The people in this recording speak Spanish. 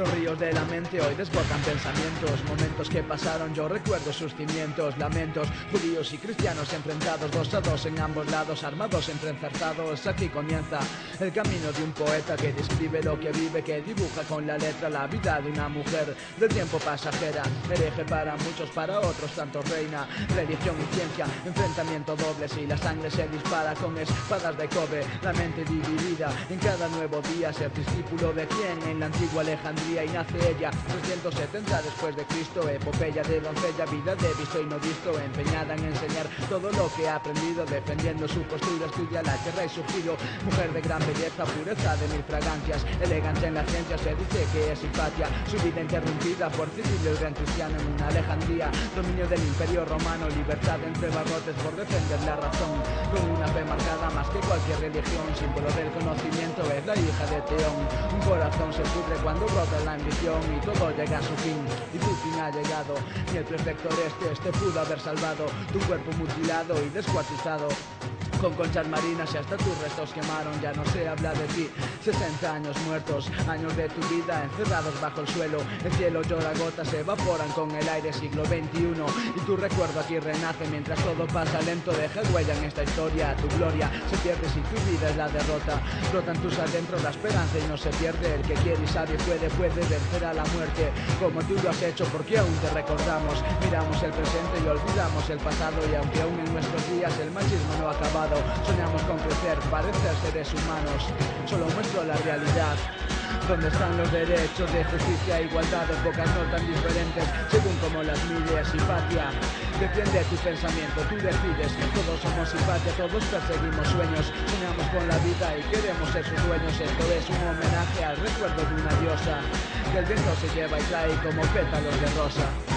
Los ríos de la mente hoy desbordan pensamientos, momentos que pasaron, yo recuerdo sus cimientos, lamentos, judíos y cristianos enfrentados, dos a dos en ambos lados, armados entre encerzados. Aquí comienza el camino de un poeta que describe lo que vive, que dibuja con la letra la vida de una mujer del tiempo pasajera, hereje para muchos, para otros tanto reina, religión y ciencia, enfrentamiento doble, si la sangre se dispara con espadas de cobre, la mente dividida en cada nuevo día, ser discípulo de quien en la antigua Alejandría y nace ella, 370 después de Cristo, epopeya de doncella, vida de visto y no visto, empeñada en enseñar todo lo que ha aprendido, defendiendo su postura, estudia la tierra y su giro, mujer de gran belleza, pureza de mil fragancias, elegante en la ciencia, se dice que es simpatia, su vida interrumpida por Cirilo gran cristiano en una Alejandría, dominio del imperio romano, libertad entre barrotes por defender la razón, con una fe marcada más que cualquier religión, símbolo del conocimiento es la hija de Teón, un corazón se pudre cuando brota la ambición y todo llega a su fin, y tu fin ha llegado, y el prefecto este este pudo haber salvado. Tu cuerpo mutilado y descuartizado con conchas marinas y hasta tus restos quemaron, ya no se habla de ti. 60 años muertos, años de tu vida encerrados bajo el suelo. El cielo llora gotas, se evaporan con el aire siglo XXI. Y tu recuerdo aquí renace mientras todo pasa lento. Deja huella en esta historia, tu gloria se pierde si tu vida es la derrota. Brotan tus adentros la esperanza y no se pierde. El que quiere y sabe puede, puede vencer a la muerte. Como tú lo has hecho, porque aún te recordamos. Miramos el presente y olvidamos el pasado. Y aunque aún en nuestros días el machismo no ha acabado Soñamos con crecer, parecer seres humanos Solo muestro la realidad donde están los derechos de justicia e igualdad pocas no tan diferentes según como las mides y patria. Defiende tu pensamiento tú decides todos somos simpatía todos perseguimos sueños soñamos con la vida y queremos ser sus dueños. Esto es un homenaje al recuerdo de una diosa que el viento se lleva y trae como pétalos de rosa